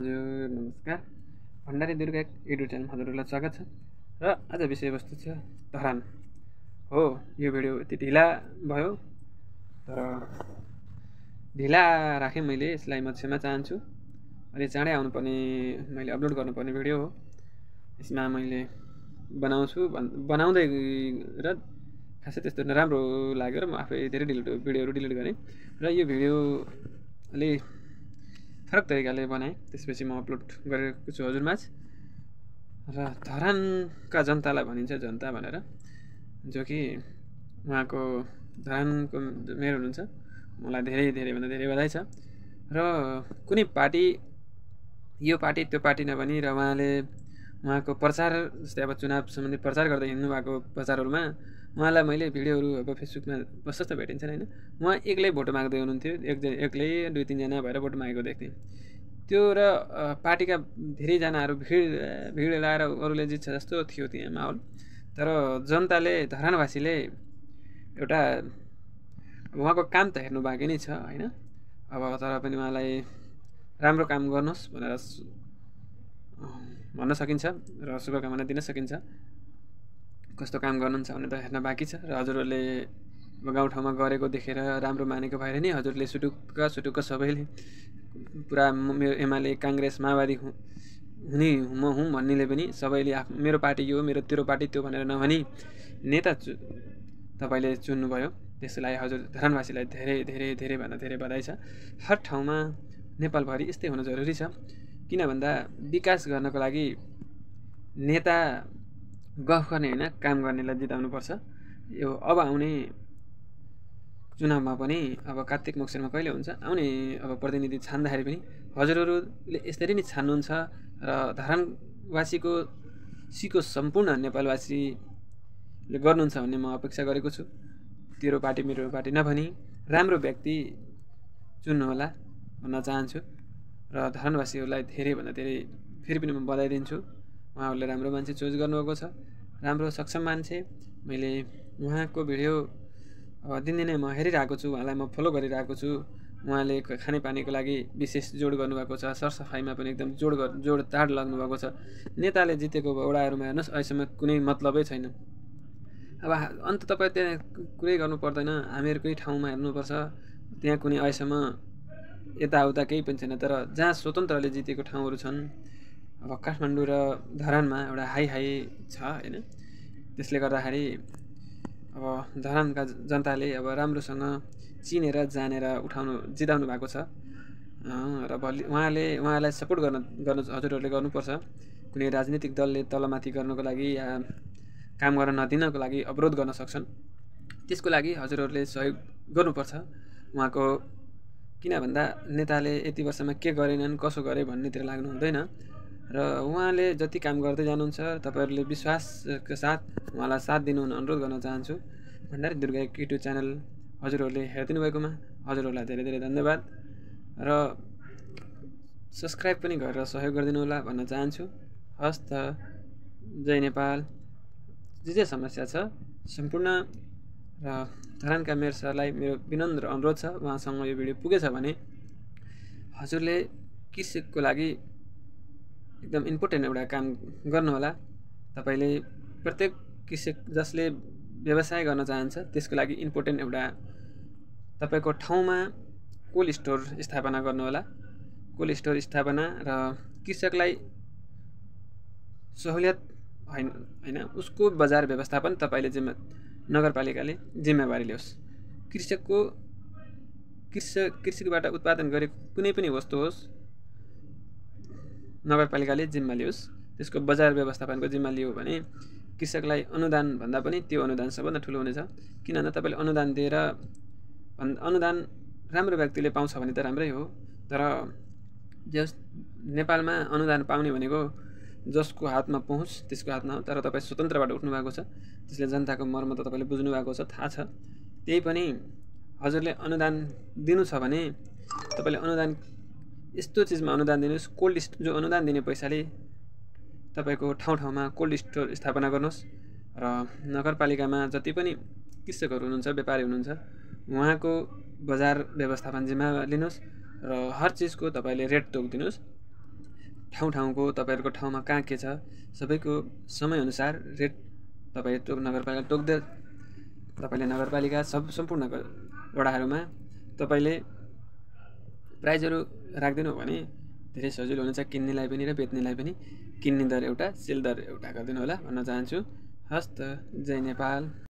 हजुर नमस्कार। भण्डारी दुर्गा युट्युब हजुरहरूलाई स्वागत छ। र आज विषयवस्तु छ धरान। हो यो भिडियो यति ढिला भयो। तर ढिला राखेँ मैले यसलाई म क्षमा चाहन्छु। अलि चाँडै आउनुपर्ने मैले अपलोड गर्नुपर्ने भिडियो हो। यसमा मैले बनाउँछु बनाउँदै र खासै त्यस्तो नराम्रो लाग्यो र म आफै धेरै डिलिट भिडियोहरू डिलिट गरेँ। र यो भिडियो अलि फरक तरिकाले बनाएँ। त्यसपछि म अपलोड गरेको छु हजुरमाझ र धरानका जनतालाई भनिन्छ जनता भनेर जो कि उहाँको धरानको मेयर हुनुहुन्छ। मलाई धेरै धेरैभन्दा धेरै बधाई छ। र कुनै पार्टी यो पार्टी त्यो पार्टी नभनी र उहाँले उहाँको प्रचार जस्तै अब चुनाव सम्बन्धी प्रचार गर्दै हिँड्नु भएको प्रचारहरूमा उहाँलाई मैले भिडियोहरू अब फेसबुकमा प्रशस्त भेटिन्छन् होइन। उहाँ एक्लै भोटो माग्दै हुनुहुन्थ्यो। एक एक्लै दुई तिनजना भएर भोटो मागेको देख्थेँ। त्यो र पार्टीका धेरैजनाहरू भिड भिड लाएर अरूले जित्छ जस्तो थियो त्यहाँ माहौल। तर जनताले धरानवासीले एउटा उहाँको काम त हेर्नु बाँकी नै छ होइन। अब तर पनि उहाँलाई राम्रो काम गर्नुहोस् भनेर भन्न सकिन्छ र शुभकामना दिन सकिन्छ। कस्तो काम गर्नुहुन्छ भने त हेर्न बाँकी छ र हजुरहरूले गाउँठाउँमा गरेको देखेर राम्रो मानेको भएर नि हजुरले सुटुक्क सुटुक्क सबैले पुरा मेरो एमाले काङ्ग्रेस माओवादी हुने म हुँ भन्नेले पनि सबैले आफ मेरो पार्टी यो मेरो तेरो पार्टी त्यो भनेर नभनी नेता चु तपाईँले चुन्नुभयो। त्यसलाई हजुर धरानवासीलाई धेरै धेरै धेरैभन्दा धेरै बधाई छ। हर ठाउँमा नेपालभरि यस्तै हुनु जरुरी छ। किन भन्दा विकास गर्नको लागि नेता गफ गर्ने होइन काम गर्नेलाई जिताउनुपर्छ। यो अब आउने चुनावमा पनि अब कार्तिक मक्सिरमा कहिले हुन्छ? आउने अब प्रतिनिधि छान्दाखेरि पनि हजुरहरूले यसरी नै छान्नुहुन्छ र धरानवासीको सीको सम्पूर्ण नेपालवासीले गर्नुहुन्छ भन्ने म अपेक्षा गरेको छु। तेरो पार्टी मेरो पार्टी नभनी राम्रो व्यक्ति चुन्नुहोला भन्न चाहन्छु। र धरानवासीहरूलाई धेरैभन्दा धेरै फेरि पनि म बधाई दिन्छु उहाँहरूले राम्रो मान्छे चुज गर्नुभएको छ। राम्रो सक्षम मान्छे। मैले उहाँको भिडियो अब दिनदिनै म हेरिरहेको छु। उहाँलाई म फलो गरिरहेको छु। उहाँले खानेपानीको लागि विशेष जोड गर्नुभएको छ। सरसफाइमा पनि एकदम जोड जोड ताड लाग्नुभएको छ। नेताले जितेको वडाहरूमा हेर्नुहोस् अहिलेसम्म कुनै मतलबै छैन। अब अन्त तपाईँ त्यहाँ कुरै गर्नु पर्दैन हामीहरूकै ठाउँमा हेर्नुपर्छ। त्यहाँ कुनै अहिलेसम्म यताउता केही पनि छैन तर जहाँ स्वतन्त्रले जितेको ठाउँहरू छन् अब काठमाडौँ र धरानमा एउटा हाई हाई छ होइन। त्यसले गर्दाखेरि अब धरानका जनताले अब राम्रोसँग चिनेर जानेर उठाउनु जिताउनु भएको छ। र भोलि उहाँले उहाँलाई सपोर्ट गर्न गर्नु हजुरहरूले गर्नुपर्छ। कुनै राजनीतिक दलले तलमाथि गर्नको लागि या काम गर्न नदिनको लागि अवरोध गर्न सक्छन्। त्यसको लागि हजुरहरूले सहयोग गर्नुपर्छ। उहाँको किन भन्दा नेताले यति वर्षमा के गरेनन् कसो गरे भन्नेतिर लाग्नु हुँदैन। र उहाँले जति काम गर्दै जानुहुन्छ तपाईँहरूले विश्वासको साथ उहाँलाई साथ दिनु अनुरोध गर्न चाहन्छु। भण्डारी दुर्गा युट्युब च्यानल हजुरहरूले हेरिदिनु भएकोमा हजुरहरूलाई धेरै धेरै धन्यवाद। र सब्सक्राइब पनि गरेर सहयोग गरिदिनु होला भन्न चाहन्छु। हस् त जय नेपाल। जे जे समस्या छ सम्पूर्ण र धरानका मेयर सरलाई मेरो विनम्र अनुरोध छ उहाँसँग यो भिडियो पुगेछ भने हजुरले कृषिको लागि एकदम इम्पोर्टेन्ट एउटा काम गर्नुहोला। तपाईँले प्रत्येक कृषक जसले व्यवसाय गर्न चाहन्छ त्यसको लागि इम्पोर्टेन्ट एउटा तपाईँको ठाउँमा कोल्ड स्टोर स्थापना गर्नुहोला। कोल्ड स्टोर स्थापना र कृषकलाई सहुलियत होइन होइन उसको बजार व्यवस्थापन तपाईँले जिम्मा नगरपालिकाले जिम्मेवारी लियोस् कृषकको कृषक कृषिबाट उत्पादन गरेको कुनै पनि वस्तु होस् नगरपालिकाले जिम्मा लियोस् त्यसको बजार व्यवस्थापनको जिम्मा लियो भने कृषकलाई अनुदान भन्दा पनि त्यो अनुदान सबभन्दा ठुलो हुनेछ। किन भन्दा तपाईँले अनुदान दिएर अनुदान राम्रो व्यक्तिले पाउँछ भने त राम्रै हो। तर जस नेपालमा अनुदान पाउने भनेको जसको हातमा पहुँच त्यसको हातमा तर तपाईँ स्वतन्त्रबाट उठ्नु भएको छ त्यसले जनताको मर्म त तपाईँले बुझ्नु भएको छ थाहा छ। त्यही पनि हजुरले अनुदान दिनु छ भने तपाईँले अनुदान यस्तो चिजमा अनुदान दिनुहोस् कोल्ड स्टोर जो अनुदान दिने पैसाले तपाईँको ठाउँ ठाउँमा कोल्ड स्टोर स्थापना गर्नुहोस् र नगरपालिकामा जति पनि कृषकहरू हुनुहुन्छ व्यापारी हुनुहुन्छ उहाँको बजार व्यवस्थापन जिम्मा लिनुहोस् र हर चिजको तपाईँले रेट तोकिदिनुहोस्। ठाउँ ठाउँको तपाईँहरूको ठाउँमा कहाँ के छ सबैको समयअनुसार रेट तपाईँ टोक नगरपालिका तोक्दै तपाईँले नगरपालिका सब सम्पूर्ण वडाहरूमा तपाईँले प्राइजहरू राखिदिनु हो भने धेरै सजिलो हुनेछ किन्नेलाई पनि र बेच्नेलाई पनि। किन्ने दर एउटा सेल दर एउटा गरिदिनु होला भन्न चाहन्छु। हस् त जय नेपाल।